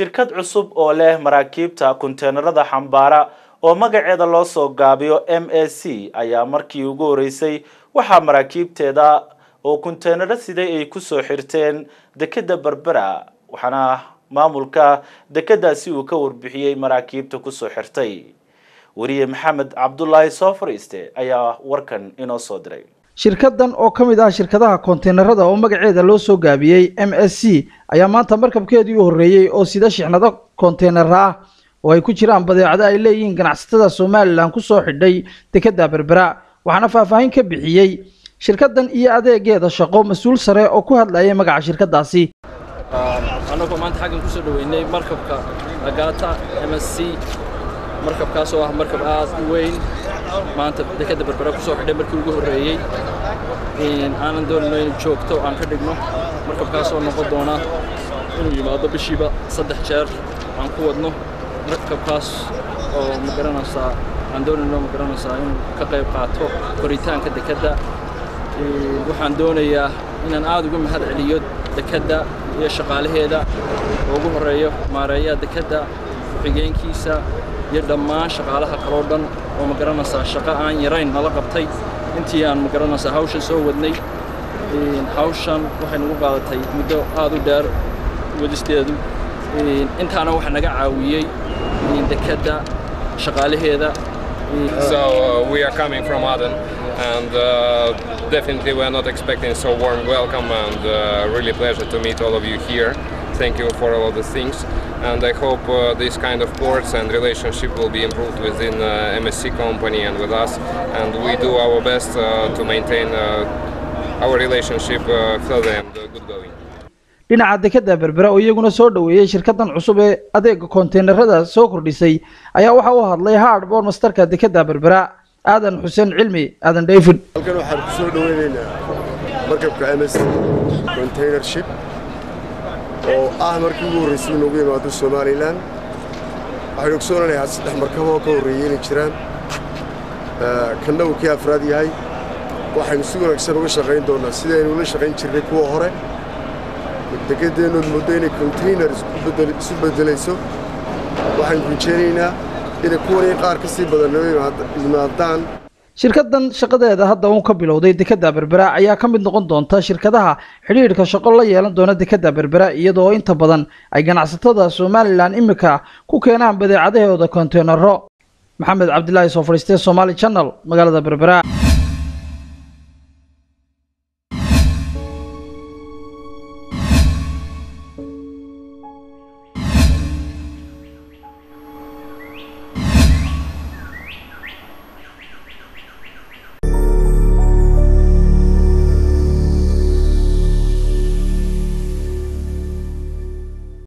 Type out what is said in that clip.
shirkad cusub oo leh maraakiibta kunteenarada xambaara oo magaceeda loo soo gaabiyo m a c ayaa markii ugu horeysay waxaa maraakiibteeda oo kunteenaro siday ay ku soo xirteen dekeda berbera waxaana maamulka dekedaasi uu ka warbixiyey maraakiibta ku soo xirtay. Wariye maxamed cabdulaahi soo fariiste ayaa warkan inoo soo diray shirkadan oo ka mid ah shirkadaha konteenarada oo magaceeda loo soo gaabiyey m s c ayaa maanta markabkeedii u horreeyey oo sida shixnado konteenara ah oo ay ku jiraan badeecado ay leeyihiin ganacsatada somalilan ku soo xidhay dekeda berbera waxaana faahfaahin ka bixiyey shirkadan iyo adeegeeda shaqo mas'uul sare oo ku hadlayay magaca shirkadaasi. Annagoo maanta xaggan ku soo dhoweynay markabka agaata m s c markabkaas oo ah markab aad u weyn. Maanta dekeda berbera ku soo xidhay markii ugu horreeyey aanan doonayno inuu joogto aan ka dhigno. Markabkaas oo noqon doona inuu yimaado bishiiba saddex jeer aan ku wadno. Markabkaas oo ma garanaysaa aan doonayno ma garanaysaa inuu ka qayb qaato koritaanka dekedda. Waxaan doonayaa inaan aad uga mahad celiyo dekedda iyo shaqaalaheeda. Oo ugu horreeyo maareeyaha dekedda ku-xigeenkiisa iyo dhammaan shaqaalaha kaloo dhan oo ma garanaysaa shaqo aan yarayn nala qabtay. Intii aan ma garanaysaa hawshan soo wadnay hawshan waxay nagu qaadatay muddo aad u dheer wadisteedu. Intaana waxaa naga caawiyey dekedda shaqaalaheeda. So uh, we are coming from Aden, and uh, definitely we are not expecting so warm welcome, and uh, really pleasure to meet all of you here. Thank you for all of the things, and I hope uh, this kind of ports and relationship will be improved within uh, MSC company and with us, and we do our best uh, to maintain uh, our relationship uh, further and uh, good going. dhinaca dekeda berbera oo iyaguna soo dhoweeyey shirkadan cusub ee adeega konteenarada soo kordhisay ayaa waxa u hadlay hard bormasterka dekeda berbera aadan xuseen cilmi aadan david. Halkan waxaan ku soo dhoweynaynaa markabka m s containership oo ah markii ugu horreysay inoogu yimaado somalilan waxaynu ogsoonanayaa saddex markab oo ka horreeyey inay jiraan. Kanna uu kii afraad yahay. Waxaynu si wanaagsan uga shaqayn doonnaa sidaynu ula shaqayn jirnay kuwa hore. Dekedeennood muddo inay container isu beddelayso. Waxaynu rajeynaynaa inay kuwani qaar ka sii badan noo yimaadaan shirkadan shaqadeeda hadda uun ka bilowday dekeda berbera ayaa ka mid noqon doonta shirkadaha xidhiidhka shaqo la yeelan doona dekeda berbera iyadoo inta badan ay ganacsatada somalilan imika ku keenaan badeecadahooda konteenaro. Maxamed cabdilaahi soo fadhiistee somaali channel magaalada berbera